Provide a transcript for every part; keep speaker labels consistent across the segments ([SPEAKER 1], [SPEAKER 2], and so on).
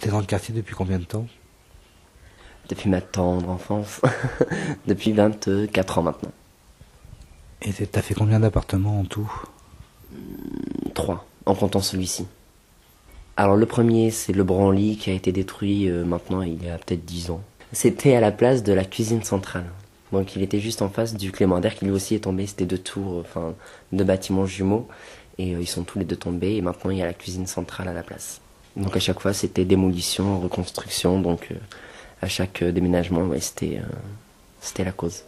[SPEAKER 1] T'es dans le quartier depuis combien de temps?
[SPEAKER 2] Depuis ma tendre enfance. depuis 24 ans maintenant.
[SPEAKER 1] Et t'as fait combien d'appartements en tout?
[SPEAKER 2] Trois, en comptant celui-ci. Alors le premier, c'est le branly qui a été détruit euh, maintenant il y a peut-être 10 ans. C'était à la place de la cuisine centrale. Donc il était juste en face du Clémendaire qui lui aussi est tombé. C'était deux tours, enfin deux bâtiments jumeaux. Et euh, ils sont tous les deux tombés. Et maintenant il y a la cuisine centrale à la place. Donc à chaque fois c'était démolition, reconstruction. Donc euh, à chaque déménagement, ouais, c'était c'était la cause.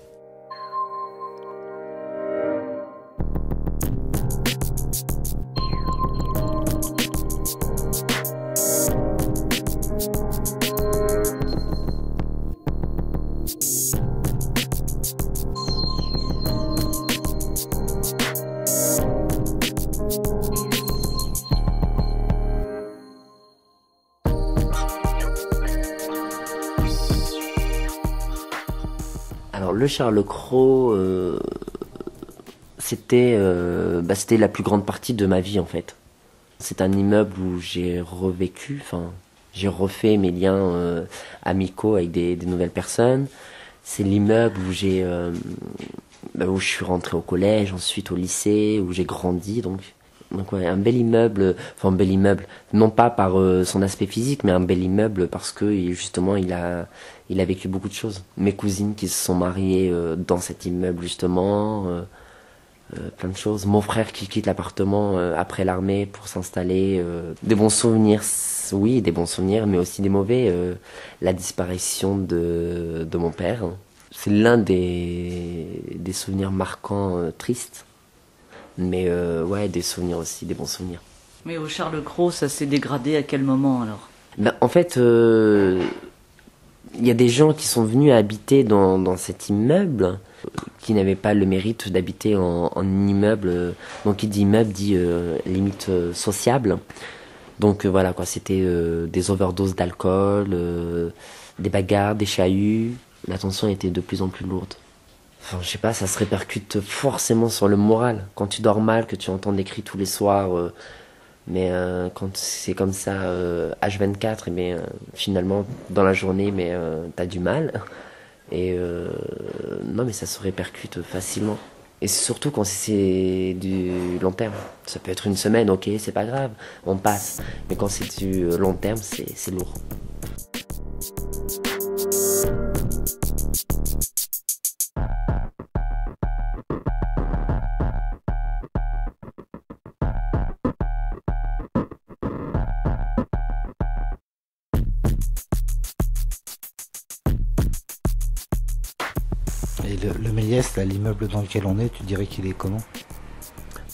[SPEAKER 2] Le Charles Cros, euh, c'était euh, bah, c'était la plus grande partie de ma vie en fait. C'est un immeuble où j'ai revécu, enfin j'ai refait mes liens euh, amicaux avec des, nouvelles personnes. C'est l'immeuble où j'ai bah, où je suis rentré au collège, ensuite au lycée, où j'ai grandi donc. Donc ouais, un bel immeuble, enfin un bel immeuble, non pas par son aspect physique, mais un bel immeuble parce que justement il a il a vécu beaucoup de choses. Mes cousines qui se sont mariées euh, dans cet immeuble justement, euh, euh, plein de choses. Mon frère qui quitte l'appartement après l'armée pour s'installer. des bons souvenirs, oui, des bons souvenirs, mais aussi des mauvais. la disparition de, de mon père, c'est l'un des, des souvenirs marquants, tristes. Mais ouais, des souvenirs aussi, des bons souvenirs.
[SPEAKER 3] Mais au Charles Cros, ça s'est dégradé à quel moment alors?
[SPEAKER 2] Ben, En fait, il y a des gens qui sont venus habiter dans, dans cet immeuble qui n'avaient pas le mérite d'habiter en, en, immeuble. Donc, qui dit immeuble dit euh, limite euh, sociable. Donc, euh, voilà, quoi, c'était des overdoses d'alcool, des bagarres, des chahuts. La tension était de plus en plus lourde. Je sais pas, ça se répercute forcément sur le moral. Quand tu dors mal, que tu entends des cris tous les soirs mais euh, quand c'est comme ça, H24, et mais, finalement, dans la journée, mais euh, t'as du mal. Et euh, non, mais ça se répercute facilement. Et surtout quand c'est du long terme. Ça peut être une semaine, ok, c'est pas grave, on passe. Mais quand c'est du long terme, c'est lourd.
[SPEAKER 1] L'immeuble dans lequel on est, tu dirais qu'il est comment?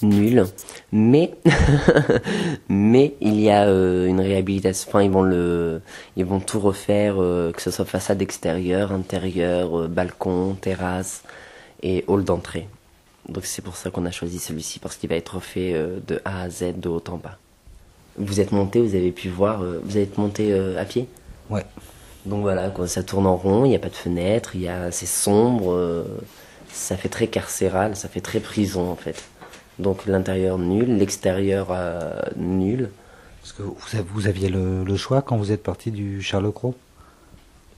[SPEAKER 2] Nul. Mais, mais il y a euh, une réhabilitation. Enfin, ils vont le, ils vont tout refaire, euh, que ce soit façade extérieure, intérieure, euh, balcon, terrasse et hall d'entrée. Donc c'est pour ça qu'on a choisi celui-ci parce qu'il va être refait de A à Z, de haut en bas. Vous êtes monté, vous avez pu voir. vous êtes monté à pied?
[SPEAKER 1] Ouais.
[SPEAKER 2] Donc voilà, quoi, ça tourne en rond, il n'y a pas de fenêtre, il y a, c'est sombre ça fait très carcéral, ça fait très prison en fait. Donc l'intérieur nul, l'extérieur euh, nul.
[SPEAKER 1] Parce que vous, aviez le, choix quand vous êtes parti du Charles Cros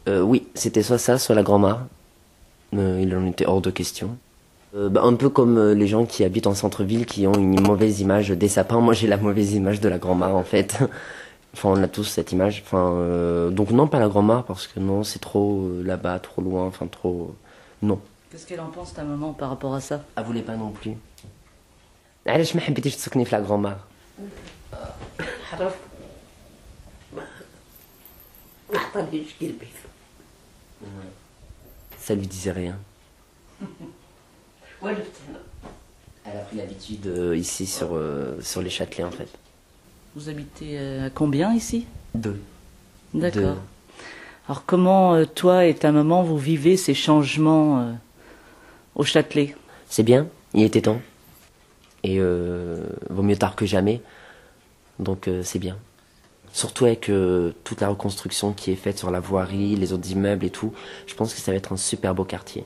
[SPEAKER 2] euh, Oui, c'était soit ça, soit la Grand-Mare. Euh, il en était hors de question. Bah, un peu comme les gens qui habitent en centre-ville qui ont une mauvaise image des sapins. Moi j'ai la mauvaise image de la Grand-Mare en fait. enfin on a tous cette image. Enfin, donc non pas la Grand-Mare parce que non c'est trop là-bas, trop loin, enfin trop... Non.
[SPEAKER 3] Qu'est-ce qu'elle en pense ta maman par rapport à ça
[SPEAKER 2] Elle voulait pas non plus. علاش ما حبيتيش تسكني في لا غرومار حرف ما عطانيش قلبي ça lui disait rien elle a pris l'habitude euh, ici sur, euh, sur les Châtelets en fait
[SPEAKER 3] vous habitez euh, à combien ici?
[SPEAKER 2] Deux
[SPEAKER 3] d'accord alors comment toi et ta maman vous vivez ces changements au Châtelet?
[SPEAKER 2] C'est bien, il était temps. Et euh, vaut mieux tard que jamais. Donc euh, c'est bien. Surtout avec euh, toute la reconstruction qui est faite sur la voirie, les autres immeubles et tout. Je pense que ça va être un super beau quartier.